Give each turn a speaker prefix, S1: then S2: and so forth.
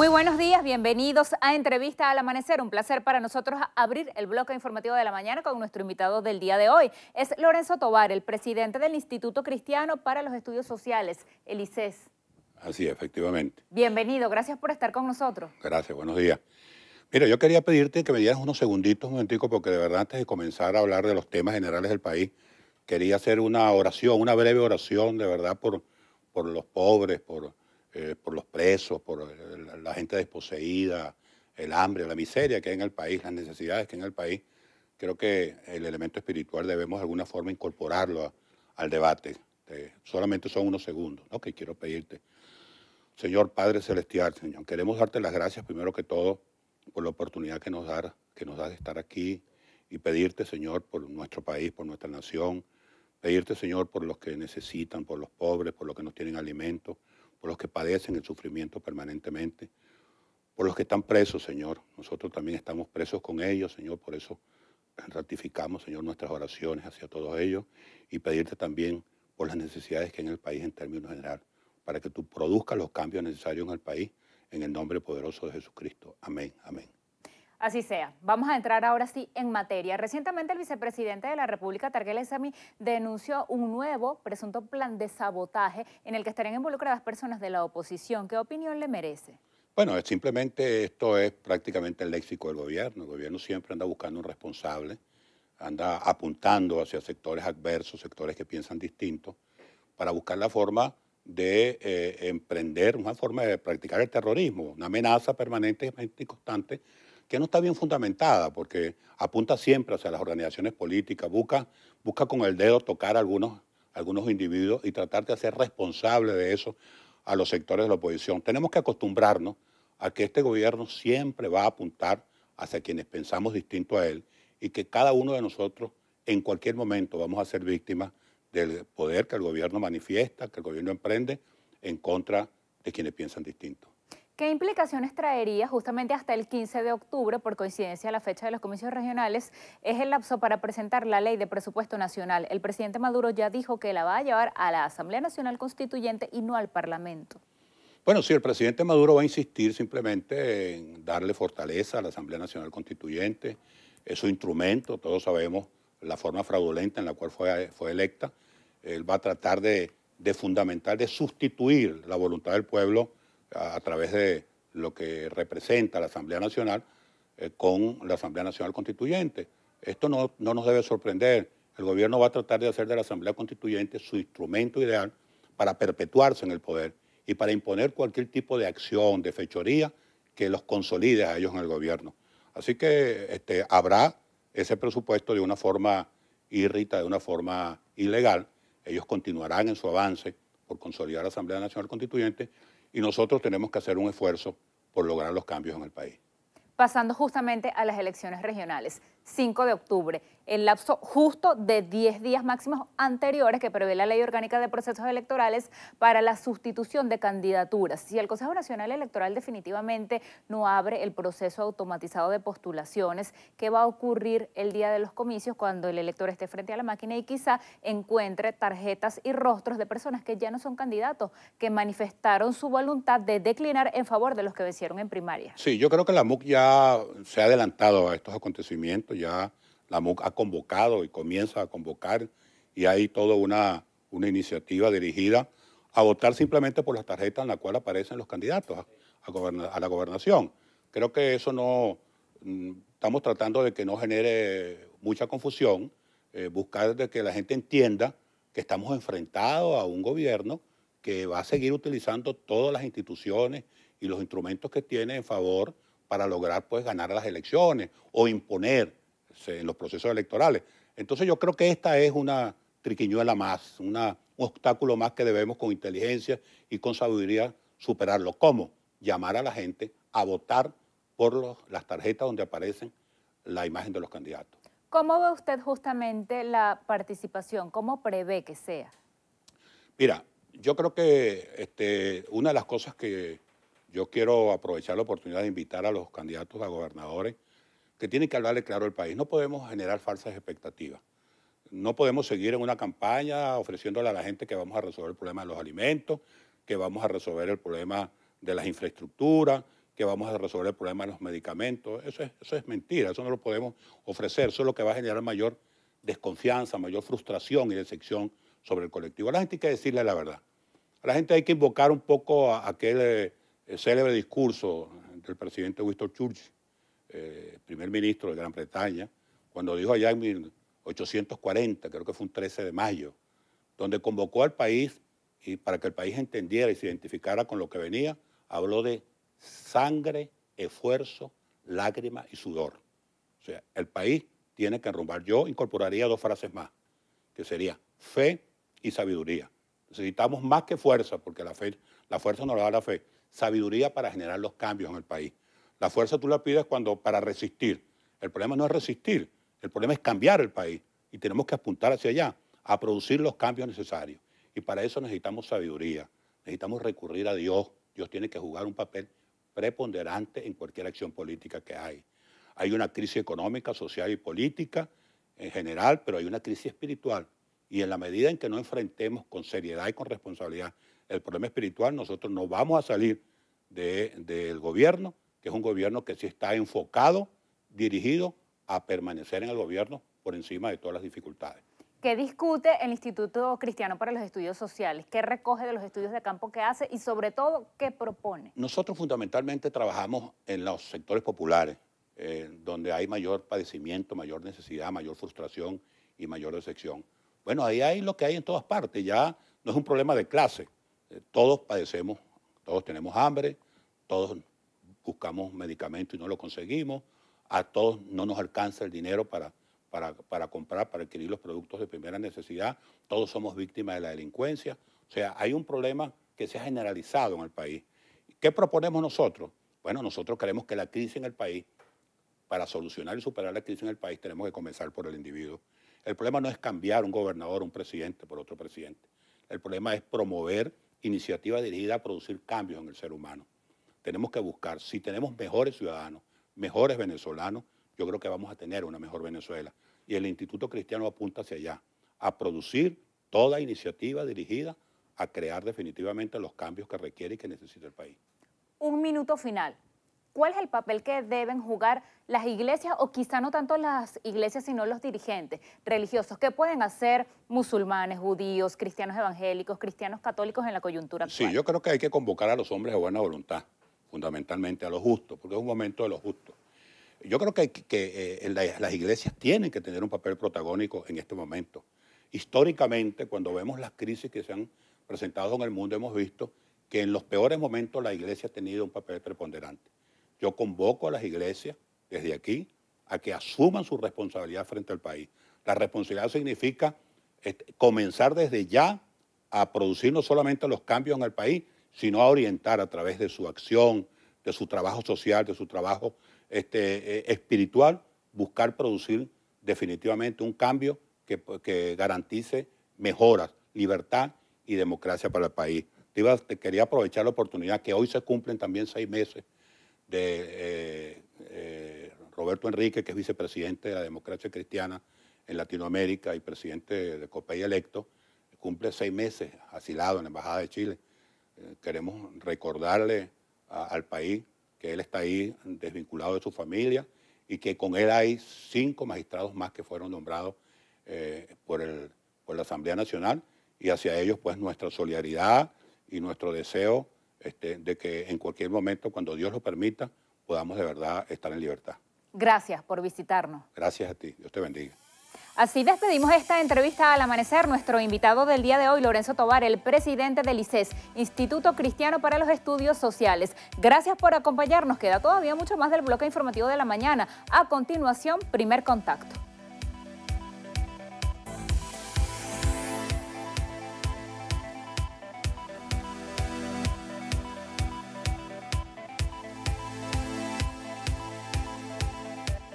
S1: Muy buenos días, bienvenidos a Entrevista al Amanecer. Un placer para nosotros abrir el bloque informativo de la mañana con nuestro invitado del día de hoy. Es Lorenzo Tobar, el presidente del Instituto Cristiano para los Estudios Sociales, el ICES.
S2: Así, efectivamente.
S1: Bienvenido, gracias por estar con nosotros.
S2: Gracias, buenos días. Mira, yo quería pedirte que me dieras unos segunditos, un momentico, porque de verdad antes de comenzar a hablar de los temas generales del país, quería hacer una oración, una breve oración de verdad por, por los pobres, por, eh, por los presos, por la gente desposeída, el hambre, la miseria que hay en el país, las necesidades que hay en el país. Creo que el elemento espiritual debemos de alguna forma incorporarlo al debate. solamente son unos segundos ¿no? que quiero pedirte. Señor Padre Celestial, Señor, queremos darte las gracias primero que todo por la oportunidad que nos da, que nos da de estar aquí y pedirte, Señor, por nuestro país, por nuestra nación, pedirte, Señor, por los que necesitan, por los pobres, por los que no tienen alimento, por los que padecen el sufrimiento permanentemente, por los que están presos, Señor. Nosotros también estamos presos con ellos, Señor, por eso ratificamos, Señor, nuestras oraciones hacia todos ellos y pedirte también por las necesidades que hay en el país en términos general, para que tú produzcas los cambios necesarios en el país en el nombre poderoso de Jesucristo. Amén, amén.
S1: Así sea. Vamos a entrar ahora sí en materia. Recientemente el vicepresidente de la República, Targuel Esami, denunció un nuevo presunto plan de sabotaje en el que estarían involucradas personas de la oposición. ¿Qué opinión le merece?
S2: Bueno, simplemente esto es prácticamente el léxico del gobierno. El gobierno siempre anda buscando un responsable, anda apuntando hacia sectores adversos, sectores que piensan distintos, para buscar la forma de eh, emprender una forma de practicar el terrorismo, una amenaza permanente y constante que no está bien fundamentada, porque apunta siempre hacia las organizaciones políticas, busca, busca con el dedo tocar a algunos, algunos individuos y tratar de hacer responsable de eso a los sectores de la oposición. Tenemos que acostumbrarnos a que este gobierno siempre va a apuntar hacia quienes pensamos distinto a él y que cada uno de nosotros en cualquier momento vamos a ser víctimas del poder que el gobierno manifiesta, que el gobierno emprende en contra de quienes piensan distinto.
S1: ¿Qué implicaciones traería justamente hasta el 15 de octubre, por coincidencia la fecha de los comicios regionales, es el lapso para presentar la ley de presupuesto nacional? El presidente Maduro ya dijo que la va a llevar a la Asamblea Nacional Constituyente y no al Parlamento.
S2: Bueno, sí, el presidente Maduro va a insistir simplemente en darle fortaleza a la Asamblea Nacional Constituyente, es su instrumento, todos sabemos la forma fraudulenta en la cual fue, fue electa. Él va a tratar de, fundamentar, de sustituir la voluntad del pueblo a, través de lo que representa la Asamblea Nacional eh, con la Asamblea Nacional Constituyente. Esto no, no nos debe sorprender. El gobierno va a tratar de hacer de la Asamblea Constituyente su instrumento ideal para perpetuarse en el poder y para imponer cualquier tipo de acción, de fechoría que los consolide a ellos en el gobierno. Así que este, habrá ese presupuesto de una forma irrita, de una forma ilegal. Ellos continuarán en su avance por consolidar la Asamblea Nacional Constituyente y nosotros tenemos que hacer un esfuerzo por lograr los cambios en el país.
S1: Pasando justamente a las elecciones regionales, 5 de octubre el lapso justo de 10 días máximos anteriores que prevé la Ley Orgánica de Procesos Electorales para la sustitución de candidaturas. Si el Consejo Nacional Electoral definitivamente no abre el proceso automatizado de postulaciones, ¿qué va a ocurrir el día de los comicios cuando el elector esté frente a la máquina y quizá encuentre tarjetas y rostros de personas que ya no son candidatos, que manifestaron su voluntad de declinar en favor de los que vencieron en primaria?
S2: Sí, yo creo que la MUC ya se ha adelantado a estos acontecimientos, ya la MUC ha convocado y comienza a convocar y hay toda una, una iniciativa dirigida a votar simplemente por las tarjetas en las cuales aparecen los candidatos a, la gobernación. Creo que eso no, mm, estamos tratando de que no genere mucha confusión, eh, buscar de que la gente entienda que estamos enfrentados a un gobierno que va a seguir utilizando todas las instituciones y los instrumentos que tiene en favor para lograr pues ganar las elecciones o imponer en los procesos electorales. Entonces yo creo que esta es una triquiñuela más, un obstáculo más que debemos con inteligencia y con sabiduría superarlo. ¿Cómo? Llamar a la gente a votar por las tarjetas donde aparecen la imagen de los candidatos.
S1: ¿Cómo ve usted justamente la participación? ¿Cómo prevé que sea?
S2: Mira, yo creo que este, una de las cosas que yo quiero aprovechar la oportunidad de invitar a los candidatos a gobernadores que tiene que hablarle claro al país. No podemos generar falsas expectativas. No podemos seguir en una campaña ofreciéndole a la gente que vamos a resolver el problema de los alimentos, que vamos a resolver el problema de las infraestructuras, que vamos a resolver el problema de los medicamentos. Eso es, eso es mentira, eso no lo podemos ofrecer. Eso es lo que va a generar mayor desconfianza, mayor frustración y decepción sobre el colectivo. A la gente hay que decirle la verdad. A la gente hay que invocar un poco a aquel eh, célebre discurso del presidente Winston Churchill, eh, primer ministro de Gran Bretaña, cuando dijo allá en 1840, creo que fue un 13 de mayo, donde convocó al país y para que el país entendiera y se identificara con lo que venía, habló de sangre, esfuerzo, lágrimas y sudor. O sea, el país tiene que enrumbar. Yo incorporaría dos frases más, que sería fe y sabiduría. Necesitamos más que fuerza, porque la, fe, la fuerza no la da la fe, sabiduría para generar los cambios en el país. La fuerza tú la pides cuando para resistir. El problema no es resistir, el problema es cambiar el país y tenemos que apuntar hacia allá, a producir los cambios necesarios. Y para eso necesitamos sabiduría, necesitamos recurrir a Dios. Dios tiene que jugar un papel preponderante en cualquier acción política que hay. Hay una crisis económica, social y política en general, pero hay una crisis espiritual. Y en la medida en que no enfrentemos con seriedad y con responsabilidad el problema espiritual, nosotros no vamos a salir del gobierno, que es un gobierno que sí está enfocado, dirigido a permanecer en el gobierno por encima de todas las dificultades.
S1: ¿Qué discute el Instituto Cristiano para los Estudios Sociales? ¿Qué recoge de los estudios de campo que hace y sobre todo qué propone?
S2: Nosotros fundamentalmente trabajamos en los sectores populares, eh, donde hay mayor padecimiento, mayor necesidad, mayor frustración y mayor decepción. Bueno, ahí hay lo que hay en todas partes, ya no es un problema de clase, eh, todos padecemos, todos tenemos hambre, todos buscamos medicamentos y no lo conseguimos, a todos no nos alcanza el dinero para para, comprar, para adquirir los productos de primera necesidad. Todos somos víctimas de la delincuencia. O sea, hay un problema que se ha generalizado en el país. ¿Qué proponemos nosotros? Bueno, nosotros creemos que la crisis en el país, para solucionar y superar la crisis en el país, tenemos que comenzar por el individuo. El problema no es cambiar un gobernador, un presidente por otro presidente. El problema es promover iniciativas dirigidas a producir cambios en el ser humano. Tenemos que buscar, si tenemos mejores ciudadanos, mejores venezolanos, yo creo que vamos a tener una mejor Venezuela. Y el Instituto Cristiano apunta hacia allá, a producir toda iniciativa dirigida a crear definitivamente los cambios que requiere y que necesita el país.
S1: Un minuto final. ¿Cuál es el papel que deben jugar las iglesias, o quizá no tanto las iglesias, sino los dirigentes religiosos? ¿Qué pueden hacer musulmanes, judíos, cristianos evangélicos, cristianos católicos en la coyuntura actual?
S2: Sí, yo creo que hay que convocar a los hombres de buena voluntad, fundamentalmente a los justos, porque es un momento de los justos. Yo creo que, eh, las iglesias tienen que tener un papel protagónico en este momento. Históricamente, cuando vemos las crisis que se han presentado en el mundo, hemos visto que en los peores momentos la iglesia ha tenido un papel preponderante. Yo convoco a las iglesias desde aquí a que asuman su responsabilidad frente al país. La responsabilidad significa este, comenzar desde ya a producir no solamente los cambios en el país, sino a orientar a través de su acción, de su trabajo social, de su trabajo este, eh, espiritual, buscar producir definitivamente un cambio que, garantice mejoras, libertad y democracia para el país. Te, quería aprovechar la oportunidad que hoy se cumplen también seis meses de eh, eh, Roberto Enrique, que es vicepresidente de la democracia cristiana en Latinoamérica y presidente de COPEI electo, cumple seis meses asilado en la Embajada de Chile. Queremos recordarle al país que él está ahí desvinculado de su familia y que con él hay cinco magistrados más que fueron nombrados eh, por, el, por la Asamblea Nacional y hacia ellos pues nuestra solidaridad y nuestro deseo este, de que en cualquier momento, cuando Dios lo permita, podamos de verdad estar en libertad.
S1: Gracias por visitarnos.
S2: Gracias a ti. Dios te bendiga.
S1: Así despedimos esta entrevista al amanecer. Nuestro invitado del día de hoy, Lorenzo Tobar, el presidente del ICES, Instituto Cristiano para los Estudios Sociales. Gracias por acompañarnos. Queda todavía mucho más del bloque informativo de la mañana. A continuación, primer contacto.